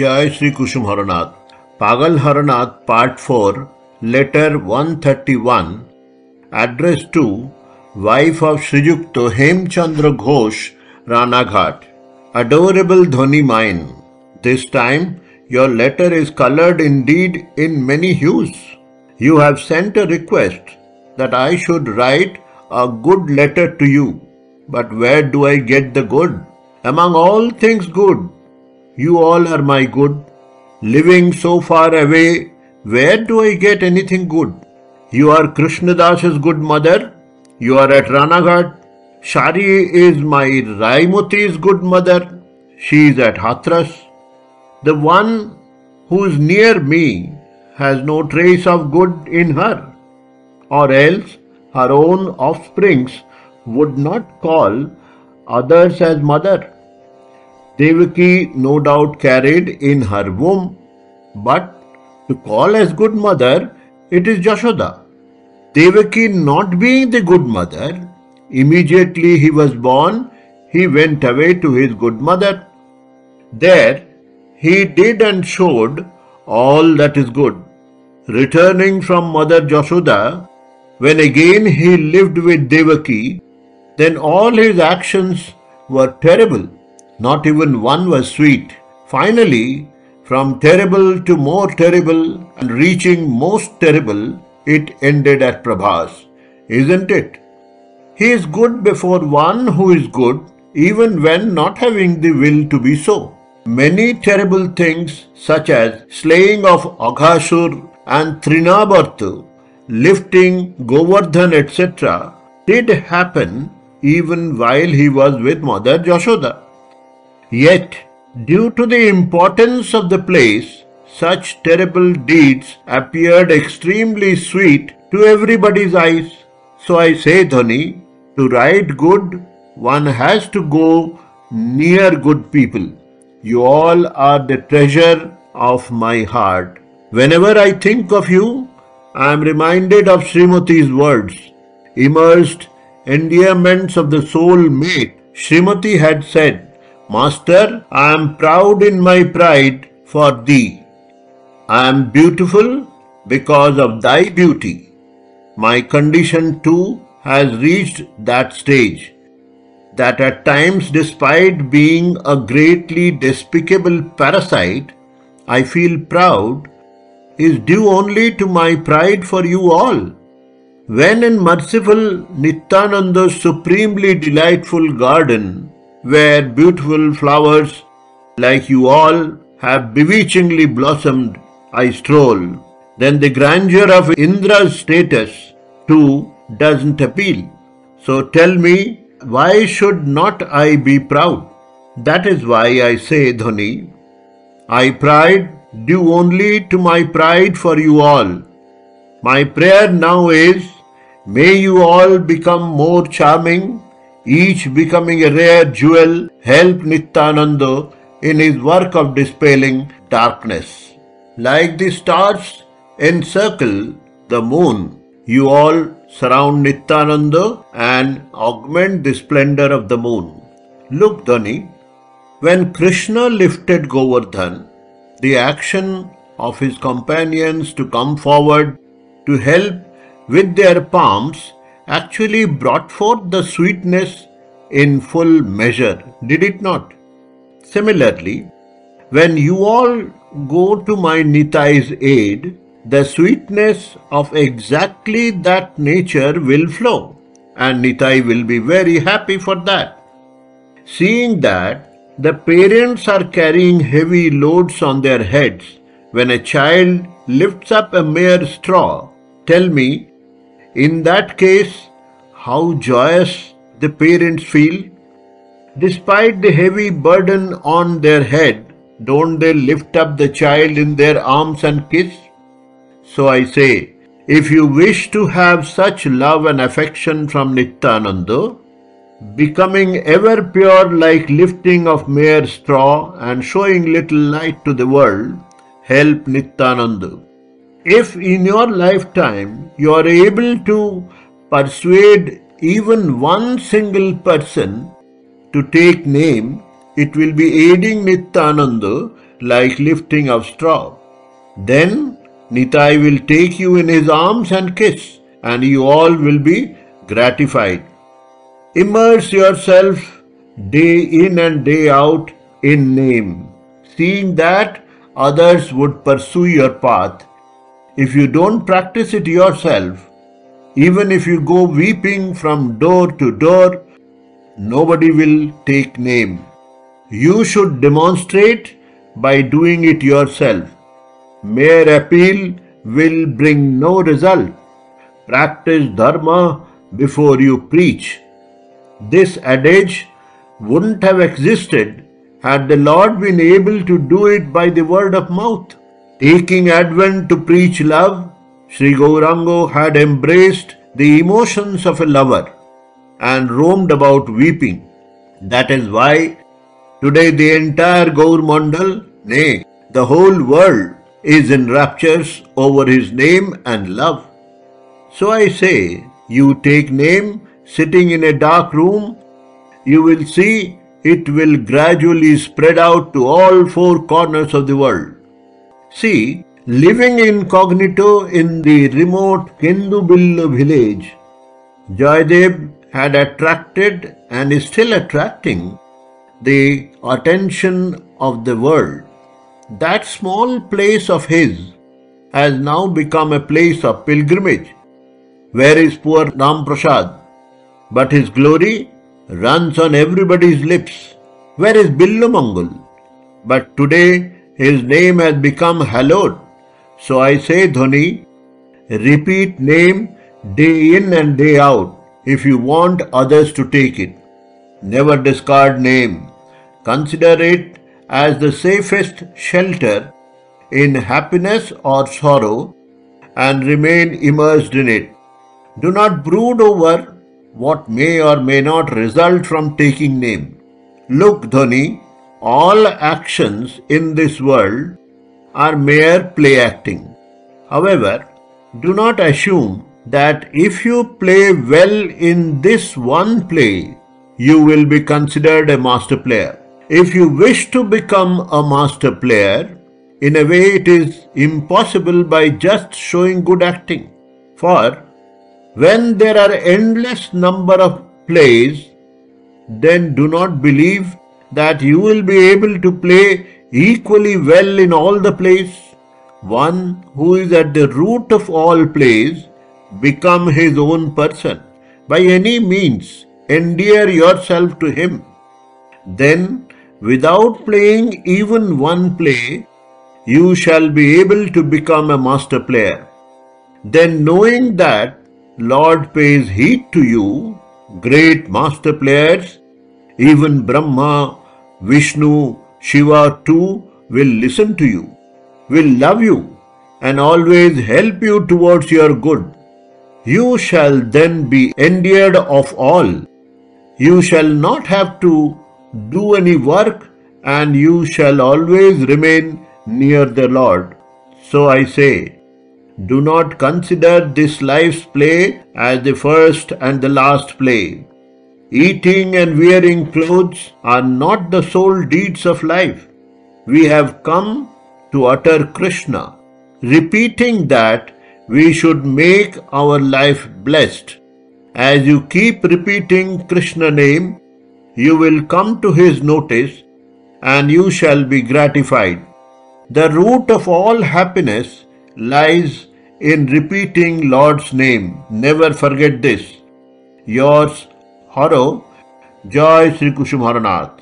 Jai Sri Kushum Haranath. Pagal Haranath Part 4, Letter 131, addressed to wife of Srijukta Hemchandra Ghosh, Ranaghat. Adorable Dhani mine, this time your letter is colored indeed in many hues. You have sent a request that I should write a good letter to you. But where do I get the good? Among all things good, you all are my good. Living so far away, where do I get anything good? You are Krishnadas's good mother. You are at Ranaghat. Shari is my Raimati's good mother. She is at Hathras. The one who is near me has no trace of good in her, or else her own offsprings would not call others as mother. Devaki no doubt carried in her womb, but to call as good mother, it is Jashoda. Devaki not being the good mother, immediately he was born, he went away to his good mother. There he did and showed all that is good. Returning from Mother Jashoda, when again he lived with Devaki, then all his actions were terrible not even one was sweet. Finally, from terrible to more terrible and reaching most terrible, it ended at Prabhas. Isn't it? He is good before one who is good, even when not having the will to be so. Many terrible things, such as slaying of Aghasur and Trinabartu, lifting Govardhan, etc., did happen even while he was with Mother Jashoda. Yet, due to the importance of the place, such terrible deeds appeared extremely sweet to everybody's eyes. So I say, Dhani, to write good, one has to go near good people. You all are the treasure of my heart. Whenever I think of you, I am reminded of Srimati's words. Immersed endearments of the soul mate, Srimati had said, Master, I am proud in my pride for thee. I am beautiful because of thy beauty. My condition too has reached that stage that at times, despite being a greatly despicable parasite, I feel proud is due only to my pride for you all. When in merciful Nityananda's supremely delightful garden, where beautiful flowers like you all have bewitchingly blossomed, I stroll. Then the grandeur of Indra's status too doesn't appeal. So tell me, why should not I be proud? That is why I say, Dhani, I pride due only to my pride for you all. My prayer now is, may you all become more charming each becoming a rare jewel, help Nityananda in his work of dispelling darkness. Like the stars encircle the moon, you all surround Nityananda and augment the splendor of the moon. Look, Dhani, when Krishna lifted Govardhan, the action of his companions to come forward to help with their palms actually brought forth the sweetness in full measure, did it not? Similarly, when you all go to my Nitai's aid, the sweetness of exactly that nature will flow, and Nitai will be very happy for that. Seeing that the parents are carrying heavy loads on their heads when a child lifts up a mere straw, tell me in that case, how joyous the parents feel. Despite the heavy burden on their head, don't they lift up the child in their arms and kiss? So I say, if you wish to have such love and affection from Nityananda, becoming ever pure like lifting of mere straw and showing little light to the world, help Nityananda. if in your lifetime you are able to persuade even one single person to take name, it will be aiding Nityananda like lifting of straw. Then Nitai will take you in his arms and kiss, and you all will be gratified. Immerse yourself day in and day out in name, seeing that others would pursue your path. If you don't practice it yourself, even if you go weeping from door to door, nobody will take name. You should demonstrate by doing it yourself. Mere appeal will bring no result. Practice Dharma before you preach. This adage wouldn't have existed had the Lord been able to do it by the word of mouth. Taking Advent to preach love, Sri Gauranga had embraced the emotions of a lover and roamed about weeping. That is why today the entire Gaur Mandal, nay, the whole world is in raptures over his name and love. So I say, you take name sitting in a dark room, you will see it will gradually spread out to all four corners of the world. See, living incognito in the remote Kendubillu village, Joydev had attracted and is still attracting the attention of the world. That small place of his has now become a place of pilgrimage. Where is poor Ram Prasad? But his glory runs on everybody's lips. Where is Billu? But today his name has become hallowed. So I say, Dhani, repeat name day in and day out if you want others to take it. Never discard name. Consider it as the safest shelter in happiness or sorrow and remain immersed in it. Do not brood over what may or may not result from taking name. Look, Dhani, all actions in this world are mere play acting. However, do not assume that if you play well in this one play, you will be considered a master player. If you wish to become a master player, in a way it is impossible by just showing good acting. For when there are endless number of plays, then do not believe that you will be able to play equally well in all the plays. One who is at the root of all plays become his own person. By any means, endear yourself to him. Then, without playing even one play, you shall be able to become a master player. Then, knowing that Lord pays heed to you, great master players, even Brahma, Vishnu, Shiva too will listen to you, will love you, and always help you towards your good. You shall then be endeared of all. You shall not have to do any work, and you shall always remain near the Lord. So I say, do not consider this life's play as the first and the last play. Eating and wearing clothes are not the sole deeds of life. We have come to utter Krishna. Repeating that, we should make our life blessed. As you keep repeating Krishna name, you will come to his notice and you shall be gratified. The root of all happiness lies in repeating Lord's name. Never forget this. Yours, Haro, Joy Sri Kushum Haranath.